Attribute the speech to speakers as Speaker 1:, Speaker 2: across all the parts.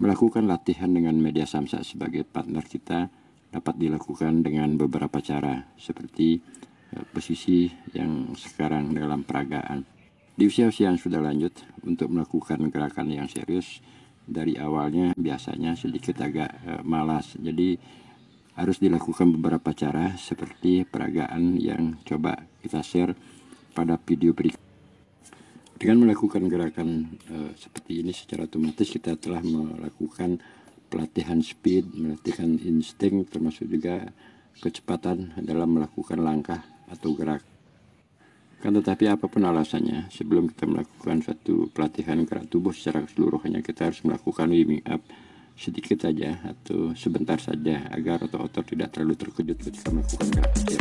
Speaker 1: Melakukan latihan dengan media samsa sebagai partner kita dapat dilakukan dengan beberapa cara seperti eh, posisi yang sekarang dalam peragaan. Di usia-usia yang sudah lanjut untuk melakukan gerakan yang serius dari awalnya biasanya sedikit agak eh, malas. Jadi harus dilakukan beberapa cara seperti peragaan yang coba kita share pada video berikut. Dengan melakukan gerakan uh, seperti ini secara otomatis kita telah melakukan pelatihan speed, melatihkan insting termasuk juga kecepatan dalam melakukan langkah atau gerak. Kan tetapi apa pun alasannya, sebelum kita melakukan suatu pelatihan gerak tubuh secara keseluruhannya kita harus melakukan warming up sedikit saja atau sebentar saja agar otot-otot tidak terlalu terkejut ketika melakukan gerak kecil.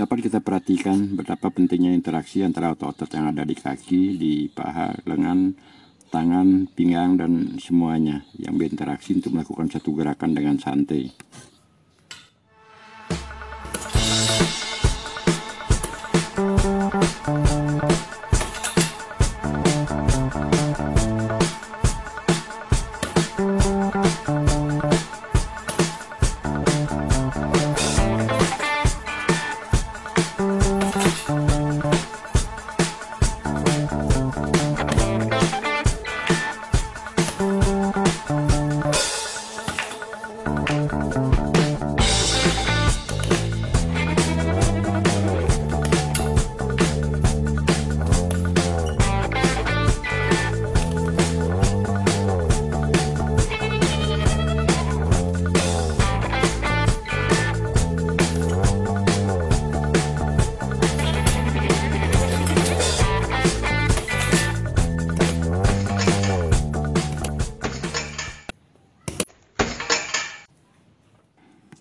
Speaker 1: Dapat kita perhatikan betapa pentingnya interaksi antara otot-otot yang ada di kaki, di paha, lengan, tangan, pinggang, dan semuanya yang berinteraksi untuk melakukan satu gerakan dengan santai.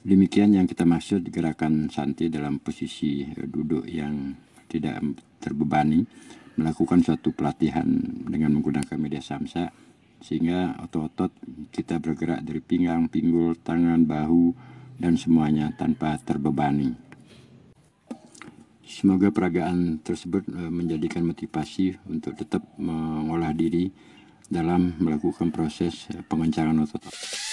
Speaker 1: Demikian yang kita maksud gerakan santai dalam posisi duduk yang tidak terbebani, melakukan suatu pelatihan dengan menggunakan media samsa sehingga otot-otot kita bergerak dari pinggang, pinggul, tangan, bahu dan semuanya tanpa terbebani. Semoga peragaan tersebut eh, menjadikan motivasi untuk tetap mengolah diri dalam melakukan proses eh, pengencangan otot. -otot.